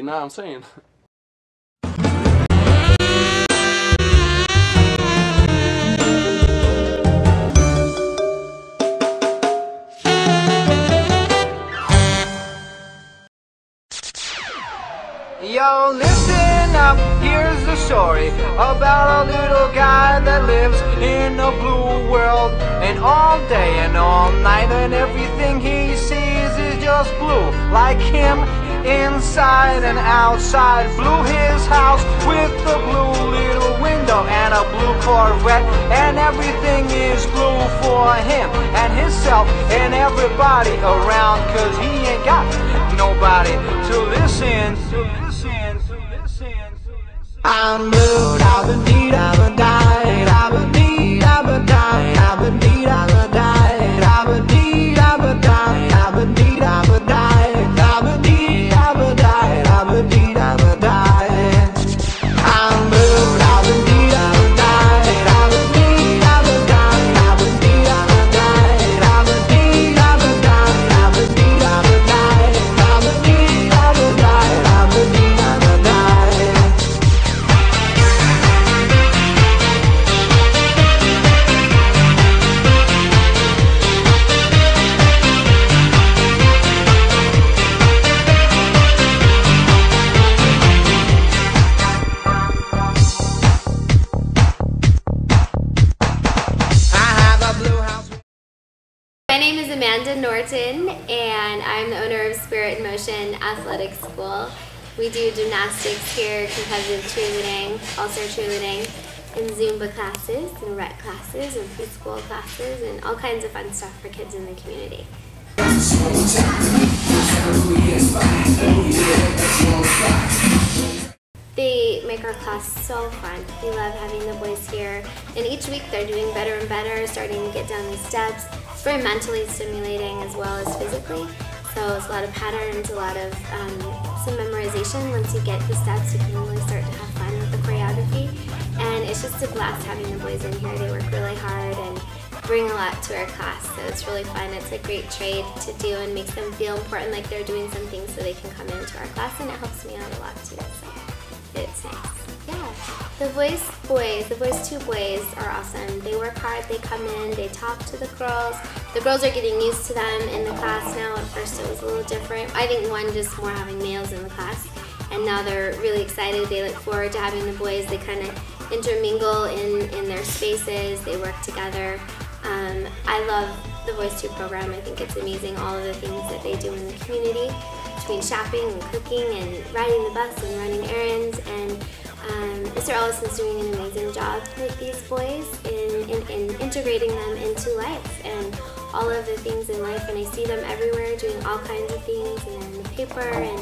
You know what I'm saying? Yo, listen up, here's the story about a little guy that lives in a blue world. And all day and all night, and everything he sees is just blue. Like him, inside and outside. Blue his house with a blue little window and a blue Corvette. And everything is blue for him and himself and everybody around. Cause he ain't got nobody to listen to listen to listen to listen. I'm blue, My name is Amanda Norton, and I'm the owner of Spirit in Motion Athletic School. We do gymnastics here, competitive cheerleading, also cheerleading, and Zumba classes, and rec classes, and preschool classes, and all kinds of fun stuff for kids in the community. They make our class so fun. We love having the boys here. And each week they're doing better and better, starting to get down the steps. Very mentally stimulating as well as physically. So it's a lot of patterns, a lot of um, some memorization. Once you get the steps, you can really start to have fun with the choreography. And it's just a blast having the boys in here. They work really hard and bring a lot to our class. So it's really fun. It's a great trade to do and makes them feel important like they're doing something so they can come into our class and it helps me out a lot too. So Yeah. The voice boys, the voice two boys are awesome. They work hard, they come in, they talk to the girls. The girls are getting used to them in the class now. At first it was a little different. I think one just more having males in the class. And now they're really excited. They look forward to having the boys. They kind of intermingle in, in their spaces. They work together. Um, I love the Voice 2 program. I think it's amazing all of the things that they do in the community between shopping and cooking and riding the bus and running errands. And um, Mr. Ellison's doing an amazing job with these boys in, in, in integrating them into life and all of the things in life. And I see them everywhere doing all kinds of things and in the paper and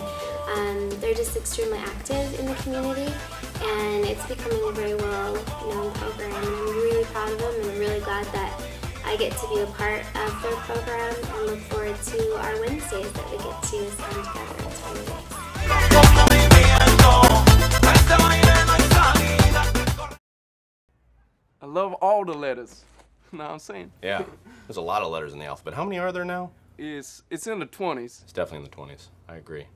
um, they're just extremely active in the community. And it's becoming a very well known program. And I'm really proud of them and I'm really glad that I get to be a part of their program and look forward to our Wednesdays that we get to spend together. It's really nice. I love all the letters. You know what I'm saying? Yeah, there's a lot of letters in the alphabet. How many are there now? It's it's in the 20s. It's definitely in the 20s. I agree.